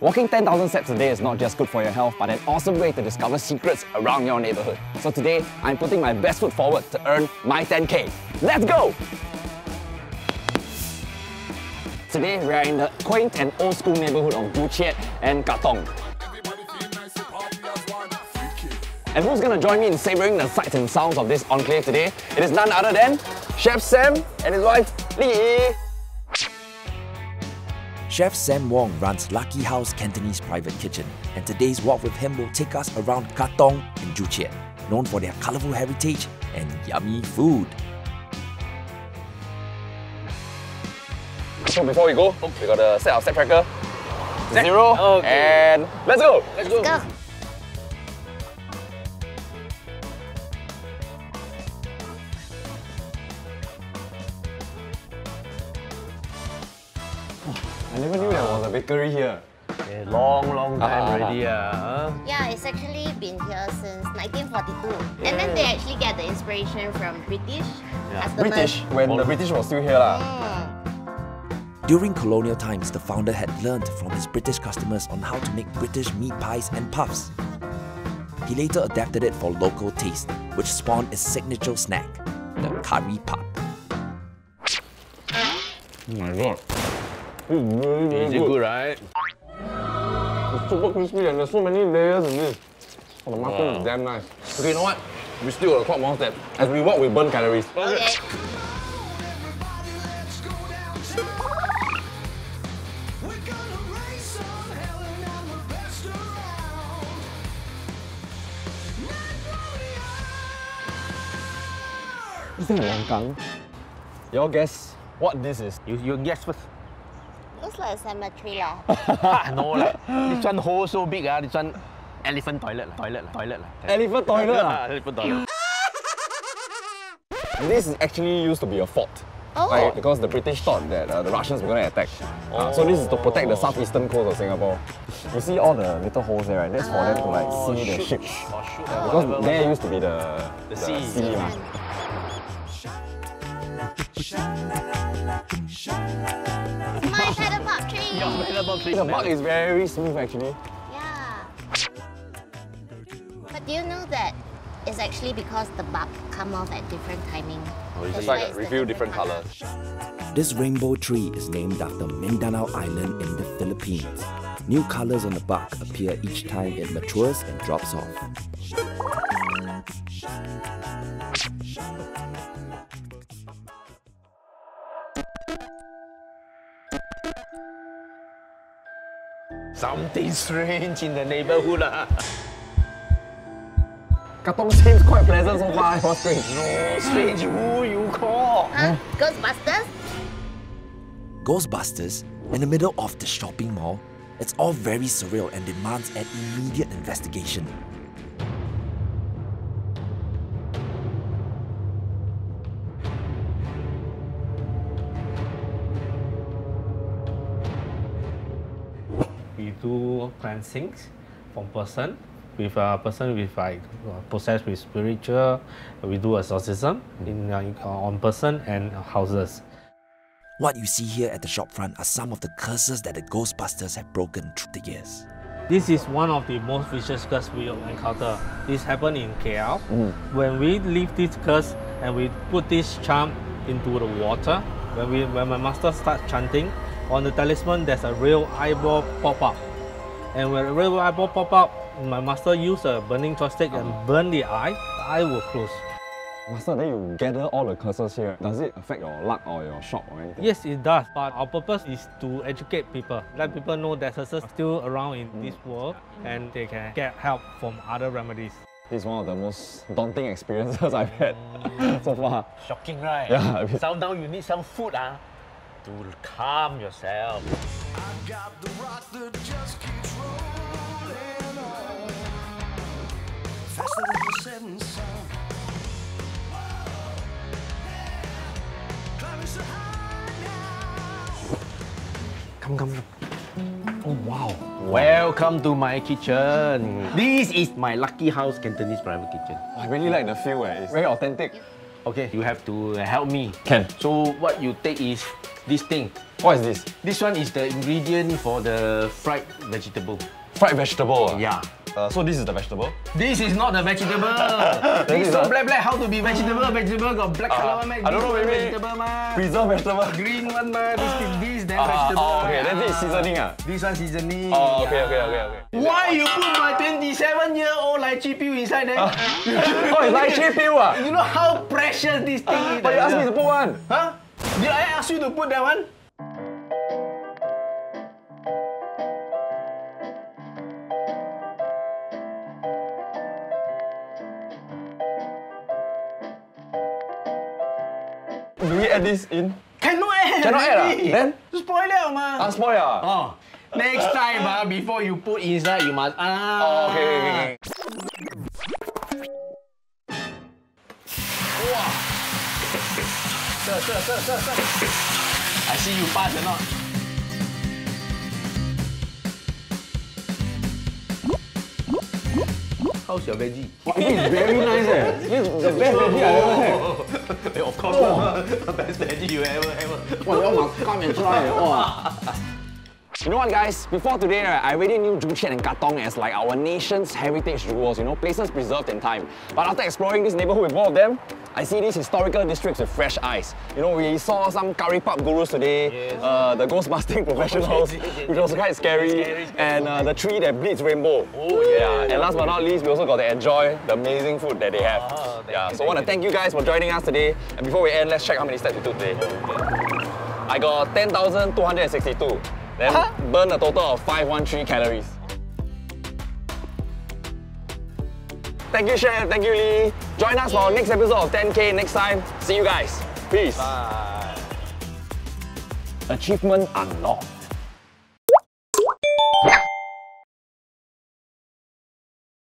Walking 10,000 steps a day is not just good for your health, but an awesome way to discover secrets around your neighborhood. So today, I'm putting my best foot forward to earn my 10K. Let's go! Today, we are in the quaint and old school neighborhood of Joo Chiat and Katong. And who's gonna join me in savoring the sights and sounds of this enclave today? It is none other than Chef Sam and his wife, Lee. Chef Sam Wong runs Lucky House Cantonese Private Kitchen, and today's walk with him will take us around Katong and Joo Chiat, known for their colourful heritage and yummy food. So before we go, oh, we gotta set our step tracker. Zero, Okay. and let's go! Let's go. Go. I never knew there was a bakery here. A long, long time Ah, ah, already. ah. Yeah, it's actually been here since 1942. And then they actually get the inspiration from British customers. British, when the British was still here. lah. Mm. During colonial times, the founder had learned from his British customers on how to make British meat pies and puffs. He later adapted it for local taste, which spawned his signature snack, the curry puff. Oh my god. It's very, very Is it good, right? It's super crispy and there's so many layers in this. Oh, the mushroom is damn nice. Okay, you know what? We still gotta clock more steps. As we walk, we burn calories. Okay. Is that a longkang? Y'all guess what this is? You, you guess first. Looks like a cemetery lah. no lah. This one hole so big ah. This one elephant toilet lah. Toilet lah. Toilet lah. Elephant toilet ah. elephant toilet. This is actually used to be a fort. Oh. Right, because the British thought that uh, the Russians were going to attack. Uh, so this is to protect the southeastern coast of Singapore. You see all the little holes there, right? That's for them to like see the ships. Oh, shoot. Because there used to be the, The sea. sea mah. The bark is very smooth actually. Yeah. But do you know that it's actually because the bark come off at different timing? Oh, is That's it? why Like it's reveal the different colours. colours. This rainbow tree is named after Mindanao Island in the Philippines. New colors on the bark appear each time it matures and drops off. Something strange in the neighborhood lah. Katong seems quite pleasant so far. What's strange? No strange. Who you call? Huh? Ghostbusters? Ghostbusters, in the middle of the shopping mall, it's all very surreal and demands an immediate investigation. Do cleansing from person with a person with like uh, possessed with spiritual we do exorcism in, uh, in- uh, on person and houses. What you see here at the shopfront are some of the curses that the Ghostbusters have broken through the years. this is one of the most vicious curse we encounter. This happened in KL when we leave this curse and we put this charm into the water when we when my master starts chanting on the talisman there's a real eyeball pop up and when a real eyeball pop up my master used a burning joss stick and burn the eye the eye will close Master, then you gather all the curses here. Does it affect your luck or your shop or anything? Yes, it does. But our purpose is to educate people, let people know that curses are still around in this world and they can get help from other remedies. This is one of the most daunting experiences I've had so far. Shocking, right? Yeah, a bit. So now you need some food ah, to calm yourself. Come, come, come. Oh, wow. Welcome to my kitchen. This is my Lucky House Cantonese private kitchen. I really like the feel. Eh. It's very authentic. Okay, you have to help me. Can. So what you take is this thing. What is this? This one is the ingredient for the fried vegetable. Fried vegetable. ah? Yeah. Uh, so this is the vegetable. This is not the vegetable. this is so black black. How to be vegetable? Vegetable got black Uh, color one, man. I don't know, maybe- vegetable, man. Preserved vegetable. Green one, man. This is this, that Ah, vegetable. oh, okay. Then this is seasoning. Ah. This one seasoning. Oh, okay, okay, okay, okay. Why you put my 27 year old lychee peel inside there? Oh, it's like chip pill. Ah. You know how precious this thing is. But you asked me to put one. Huh? Did I ask you to put that one? Do we add this in? Cannot add. Cannot add, ah? really. Then? Spoil it, man. Ah, spoil ah. Oh. Next time, ah, before you put inside, you must ah. Oh, okay, okay, okay. Sir, sir, sir, sir, sir. I see you pass or not. How's your veggie? This is very nice eh. This is the best veggie I ever had. of course, oh. best veggie you ever ever. Wow, you all must come and try. Wow. You know what, guys? Before today, right, I already knew Joo Chiat and Katong as like our nation's heritage jewels, you know, places preserved in time. But after exploring this neighborhood with both of them, I see these historical districts with fresh eyes. You know, we saw some curry puff gurus today, uh, the ghost busting professionals, which was quite scary, and uh, the tree that bleeds rainbow. Oh, yeah. And last but not least, we also got to enjoy the amazing food that they have. yeah, so I want to thank you guys for joining us today. And before we end, let's check how many steps we took today. I got 10,262. Then burn a total of 513 calories. Thank you, Chef. Thank you, Lee. Join us for our next episode of 10K next time. See you guys. Peace. Bye. Achievement unlocked.